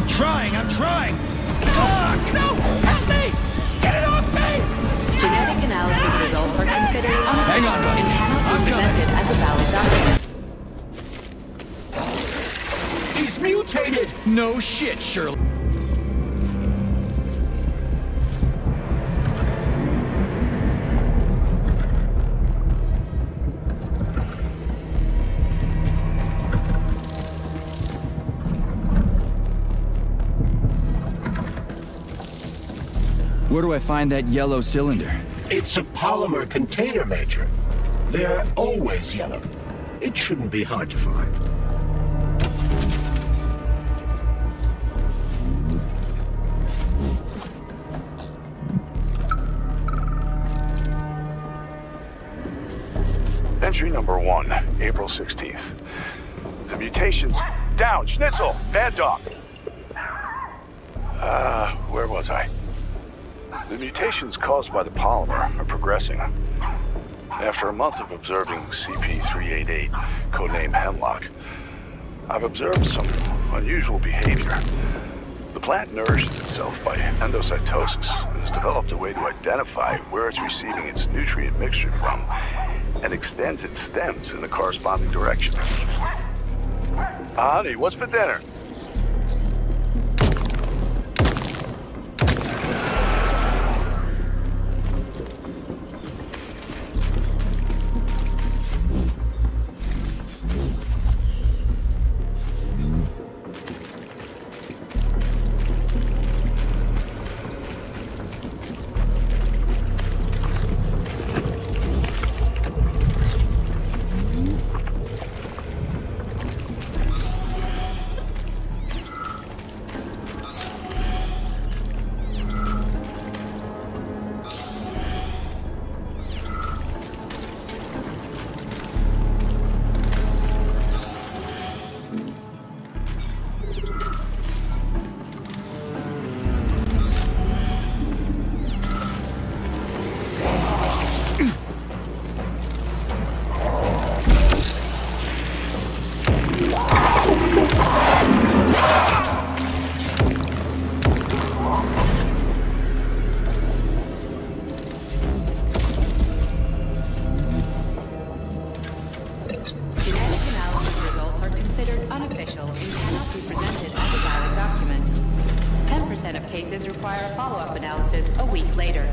I'm trying, I'm trying! Fuck! No! Help me! Get it off me! Genetic analysis results are considered Hang on, buddy. and cannot I'm be coming. presented as a valid document. He's mutated! No shit, Shirley. Where do I find that yellow cylinder? It's a polymer container, Major. They're always yellow. It shouldn't be hard to find. Entry number one, April 16th. The mutations. Down, Schnitzel! Bad dog! Uh, where was I? The mutations caused by the polymer are progressing. After a month of observing CP388, codename Hemlock, I've observed some unusual behavior. The plant nourishes itself by endocytosis and has developed a way to identify where it's receiving its nutrient mixture from and extends its stems in the corresponding direction. Honey, what's for dinner? Of cases require a follow-up analysis a week later.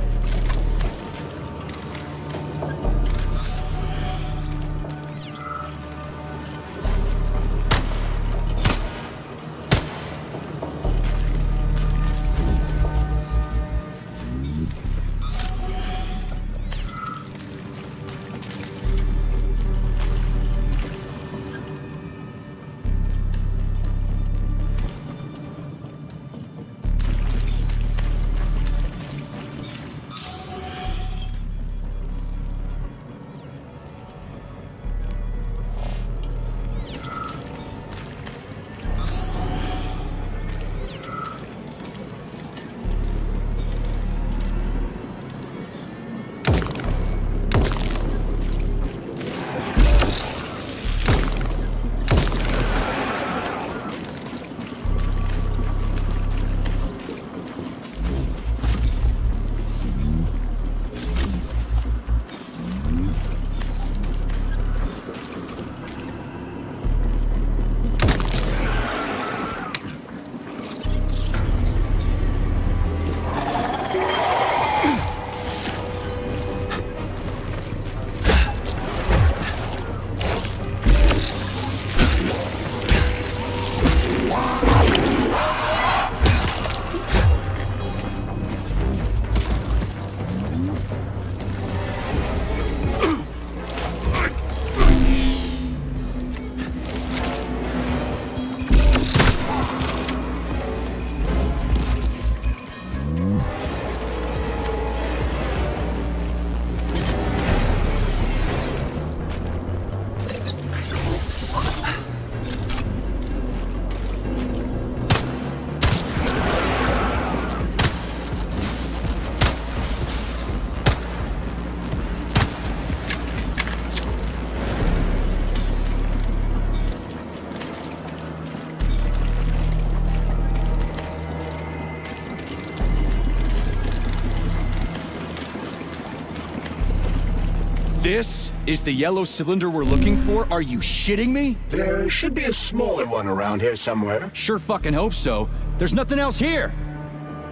This is the yellow cylinder we're looking for? Are you shitting me? There should be a smaller one around here somewhere. Sure fucking hope so. There's nothing else here.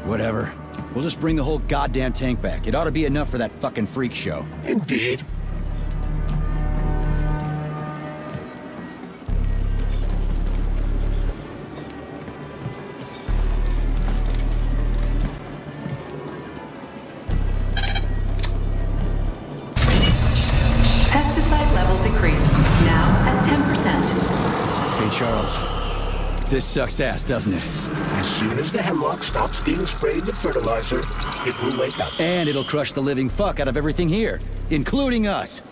Whatever. We'll just bring the whole goddamn tank back. It ought to be enough for that fucking freak show. Indeed. Charles. This sucks ass, doesn't it? As soon as the hemlock stops being sprayed with fertilizer, it will wake up. And it'll crush the living fuck out of everything here, including us.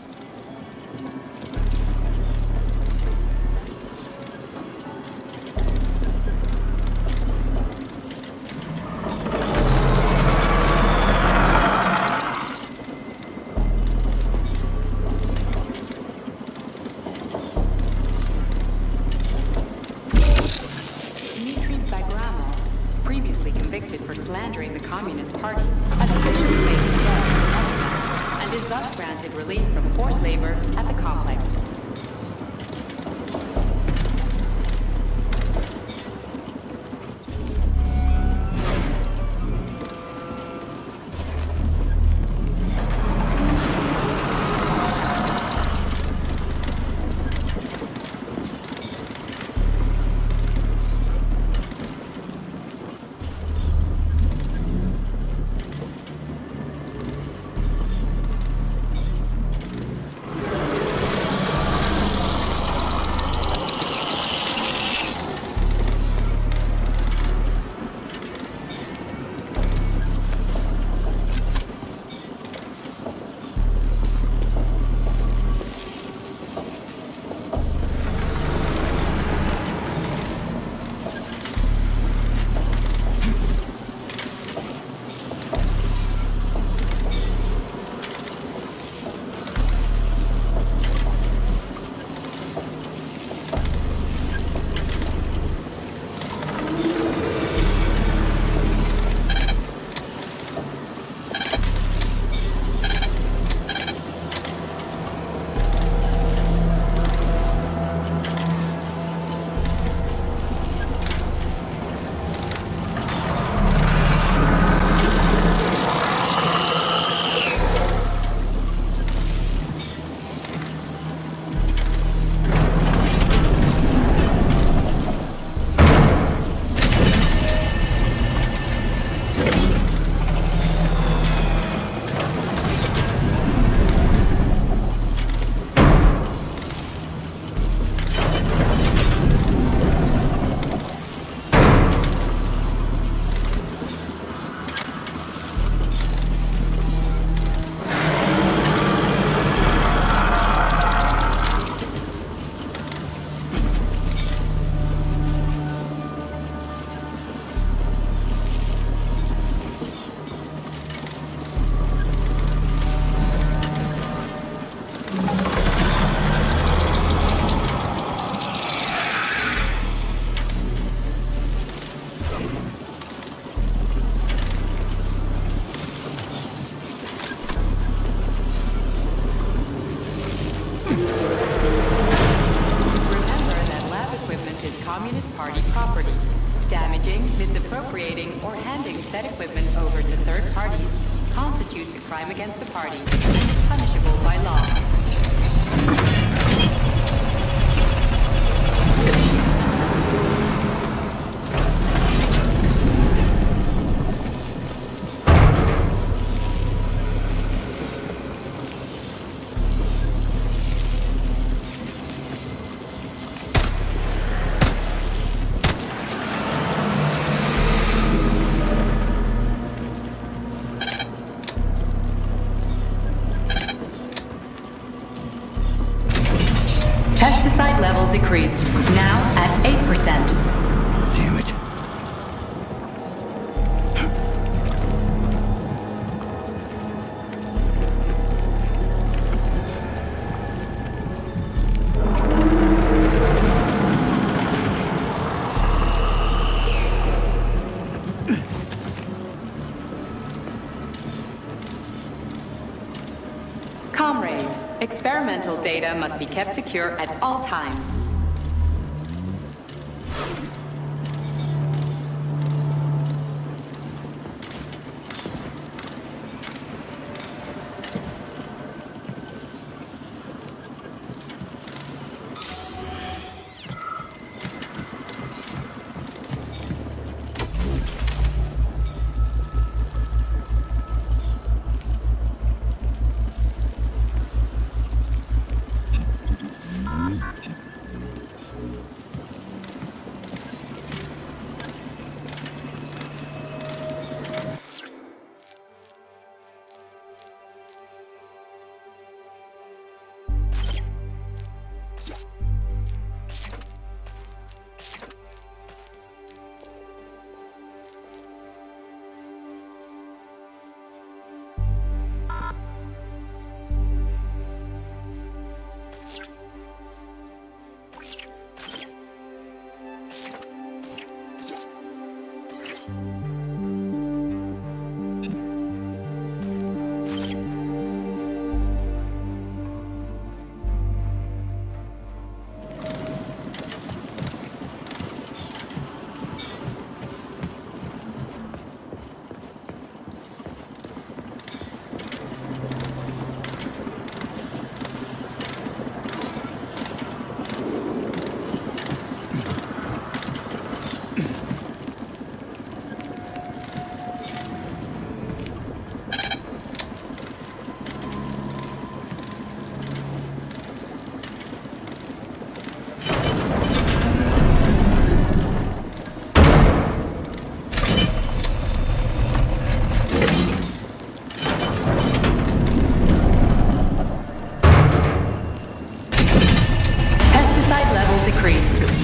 Must be kept secure at all times.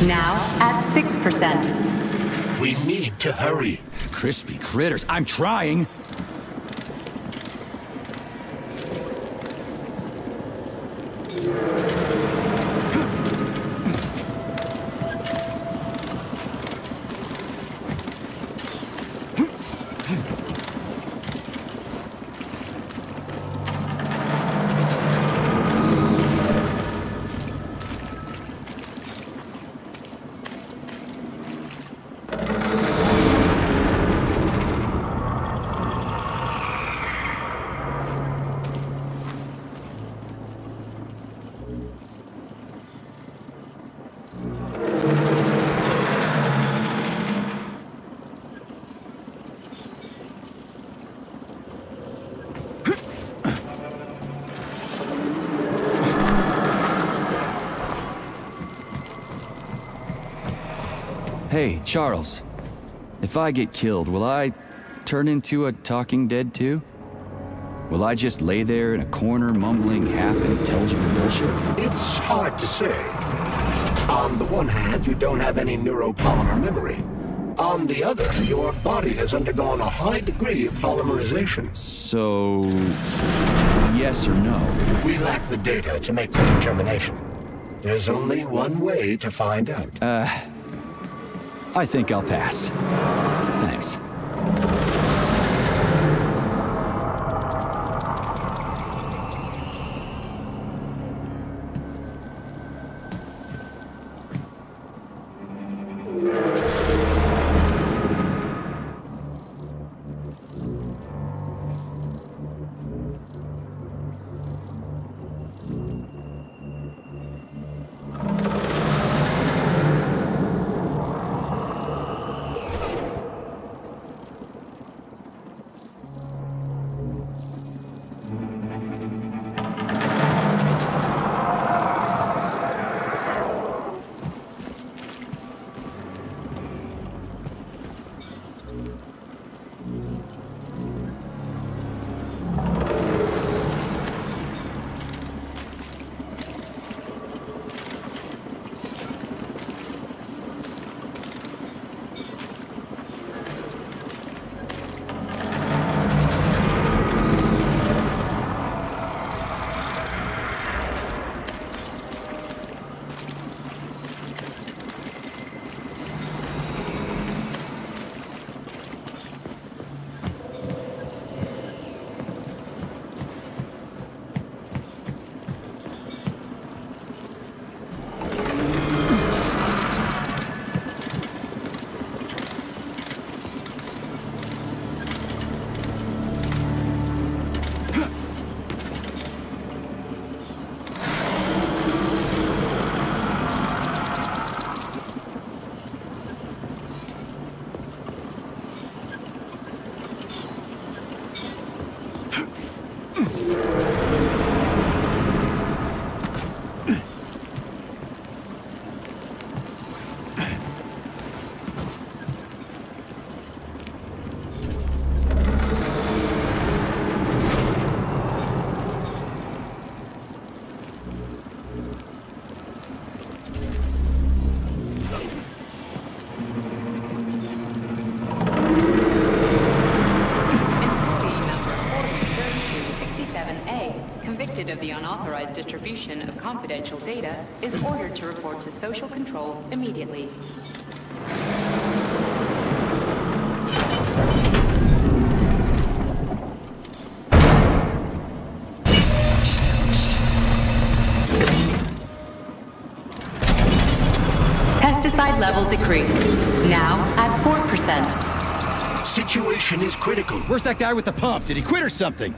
Now at 6%. We need to hurry. Crispy critters. I'm trying. Hey, Charles. If I get killed, will I turn into a talking dead too? Will I just lay there in a corner mumbling half-intelligible bullshit? It's hard to say. On the one hand, you don't have any neuropolymer memory. On the other, your body has undergone a high degree of polymerization. So... yes or no? We lack the data to make the determination. There's only one way to find out. Uh, I think I'll pass. Thanks. Confidential data is ordered to report to social control immediately. Pesticide level decreased. Now at 4%. Situation is critical. Where's that guy with the pump? Did he quit or something?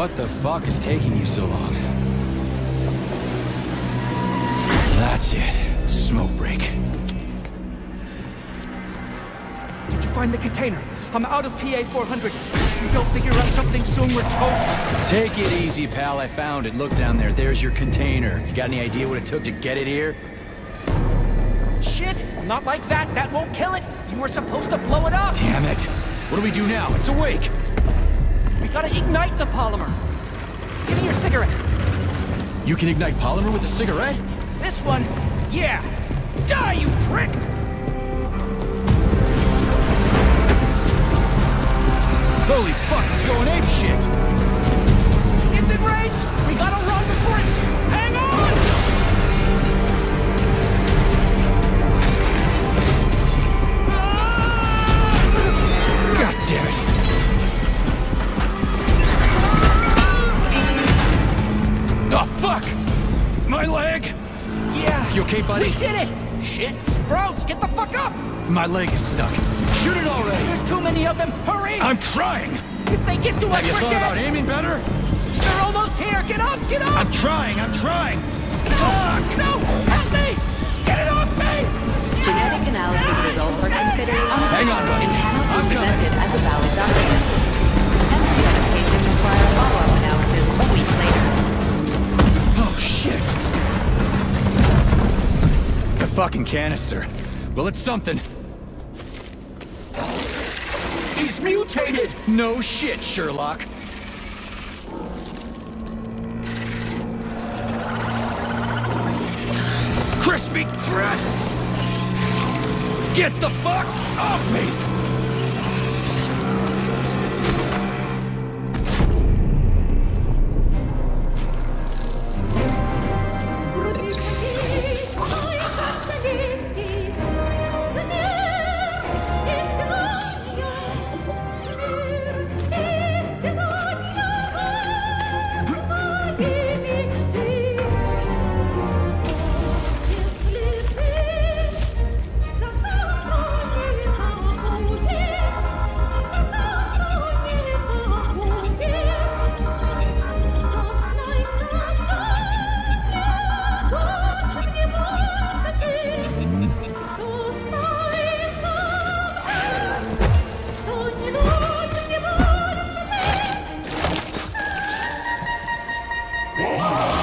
What the fuck is taking you so long? That's it. Smoke break. Did you find the container? I'm out of PA 400. You don't figure out something soon, we're toast. Take it easy, pal. I found it. Look down there. There's your container. You got any idea what it took to get it here? Shit! Not like that. That won't kill it. You were supposed to blow it up. Damn it. What do we do now? It's awake. Gotta ignite the polymer. Give me your cigarette. You can ignite polymer with a cigarette? This one, yeah. Die, you prick! Holy fuck, it's going ape shit! It's enraged! We gotta run before it... did it! Shit, Sprouts, get the fuck up! My leg is stuck. Shoot it already! There's too many of them. Hurry! I'm trying! If they get to us, Have you we're thought dead! about aiming better? They're almost here! Get up! Get up! I'm trying, I'm trying! Ah, no! Help me! Get it off me! Genetic analysis results are considered Hang on, buddy. and cannot I'm be coming. presented as a valid document. 10% of cases require follow-up fucking canister. Well, it's something. He's mutated! No shit, Sherlock. Crispy crap! Get the fuck off me! Wow.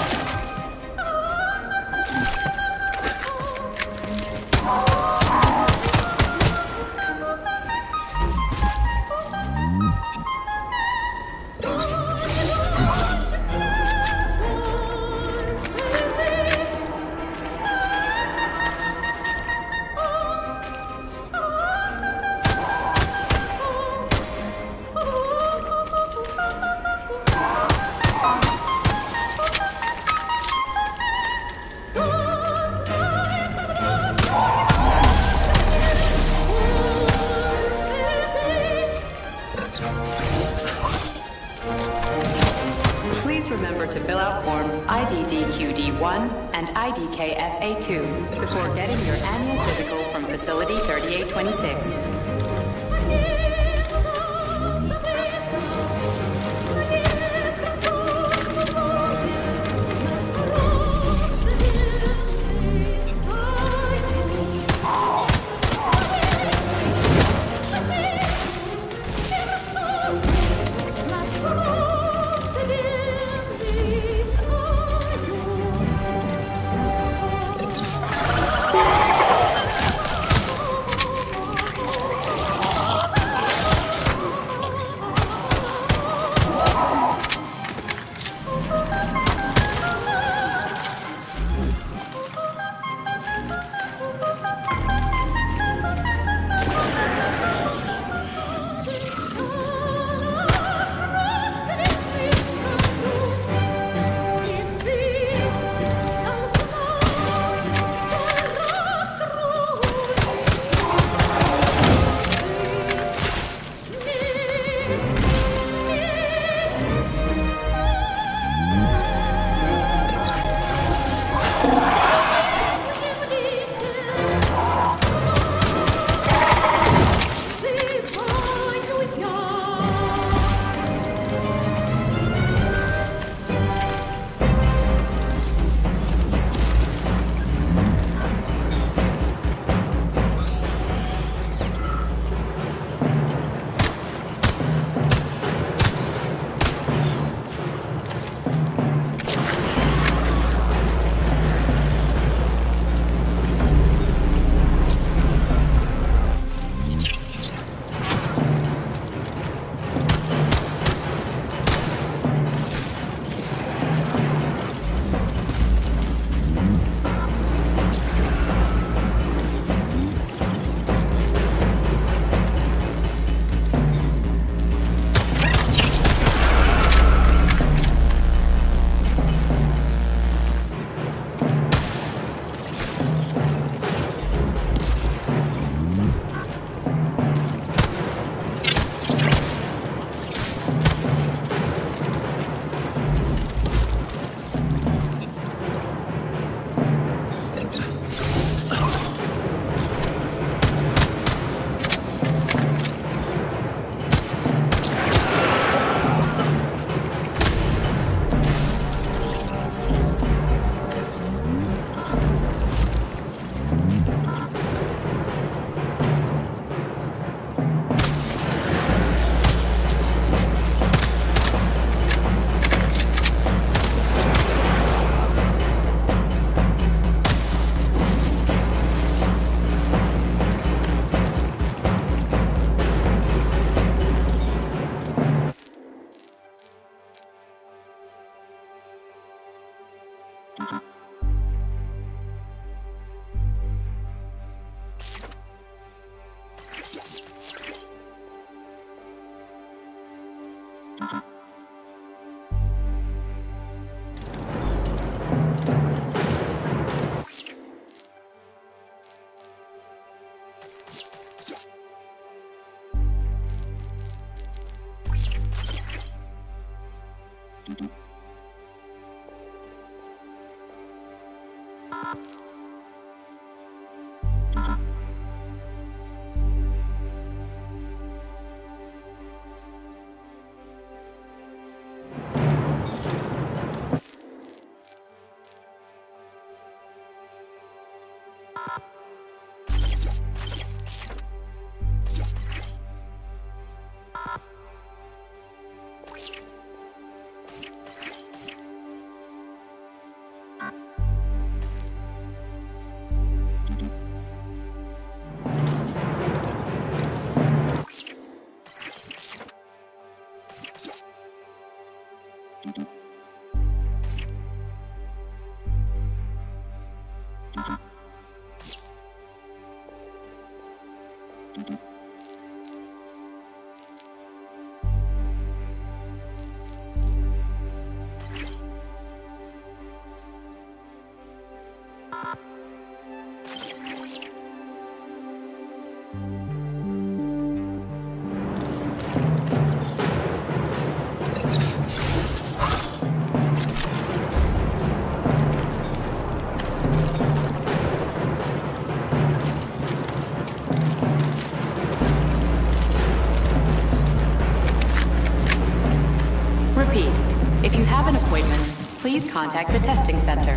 Contact the testing center.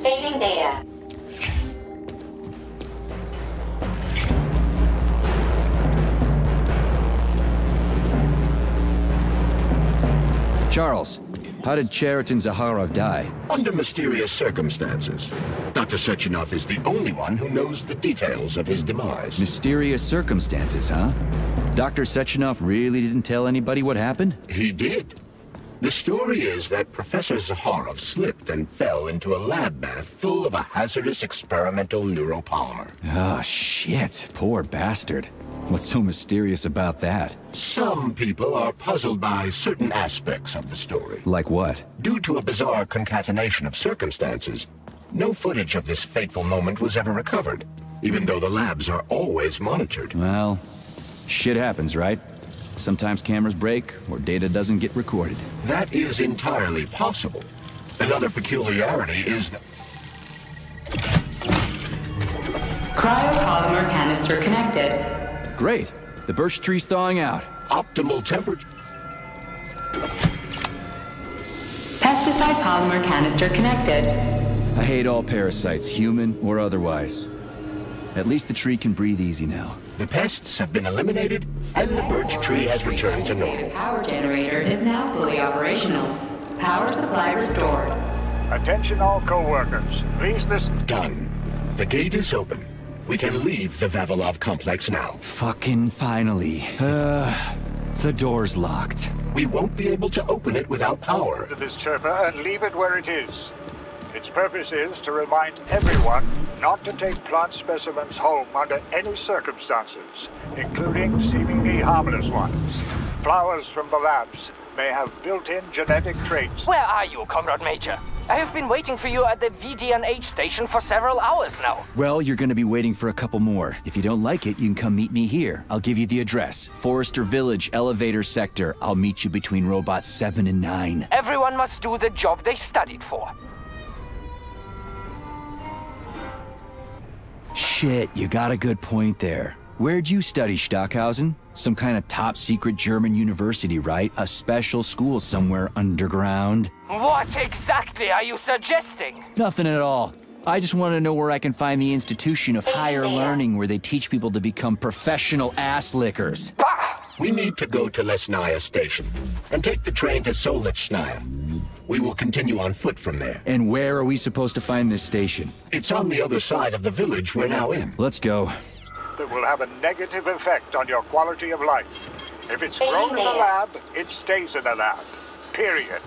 Saving data. Charles, how did Cheriton Zaharov die? Under mysterious circumstances. Dr. Sechenov is the only one who knows the details of his demise. Mysterious circumstances, huh? Dr. Sechenov really didn't tell anybody what happened? He did. The story is that Professor Zaharov slipped and fell into a lab bath full of a hazardous experimental neuropolymer. Oh, shit. Poor bastard. What's so mysterious about that? Some people are puzzled by certain aspects of the story. Like what? Due to a bizarre concatenation of circumstances, no footage of this fateful moment was ever recovered, even though the labs are always monitored. Well, shit happens, right? Sometimes cameras break, or data doesn't get recorded. That is entirely possible. Another peculiarity is that... Cryopolymer canister connected. Great. The birch tree's thawing out. Optimal temperature... Pesticide polymer canister connected. I hate all parasites, human or otherwise. At least the tree can breathe easy now. The pests have been eliminated, and the birch tree has returned to normal. Power generator is now fully operational. Power supply restored. Attention all co-workers. Please listen. Done. The gate is open. We can leave the Vavilov complex now. Fucking finally. Uh, the door's locked. We won't be able to open it without power. To this chopper and leave it where it is. Its purpose is to remind everyone not to take plant specimens home under any circumstances, including seemingly harmless ones. Flowers from the labs may have built-in genetic traits. Where are you, Comrade Major? I have been waiting for you at the VDNH station for several hours now. Well, you're gonna be waiting for a couple more. If you don't like it, you can come meet me here. I'll give you the address. Forester Village, elevator sector. I'll meet you between robots 7 and 9. Everyone must do the job they studied for. Shit, you got a good point there. Where'd you study, Stockhausen? Some kind of top secret German university, right? A special school somewhere underground? What exactly are you suggesting? Nothing at all. I just want to know where I can find the institution of higher learning where they teach people to become professional ass lickers. Bah! We need to go to Lesnaya station and take the train to Solnichnaya. We will continue on foot from there. And where are we supposed to find this station? It's on the other side of the village we're now in. Let's go. That will have a negative effect on your quality of life. If it's grown in a lab, it stays in a lab. Period.